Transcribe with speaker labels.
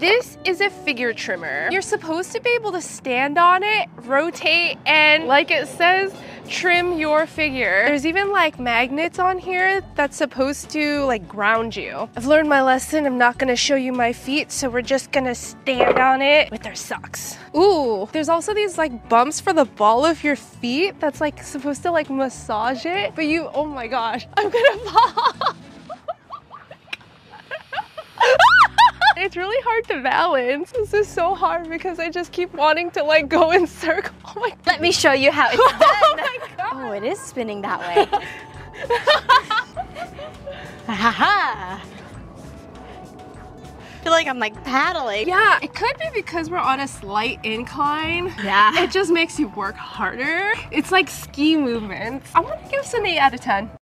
Speaker 1: This is a figure trimmer. You're supposed to be able to stand on it, rotate, and like it says, trim your figure. There's even like magnets on here that's supposed to like ground you. I've learned my lesson. I'm not gonna show you my feet, so we're just gonna stand on it with our socks. Ooh, there's also these like bumps for the ball of your feet that's like supposed to like massage it, but you, oh my gosh, I'm gonna fall. It's really hard to balance. This is so hard because I just keep wanting to like go in circle. Oh my
Speaker 2: Let me show you how it's done.
Speaker 1: Oh my god.
Speaker 2: Oh, it is spinning that way. Ha ha! I feel like I'm like paddling.
Speaker 1: Yeah, it could be because we're on a slight incline.
Speaker 2: Yeah.
Speaker 1: It just makes you work harder. It's like ski movements. I want to give this an 8 out of 10.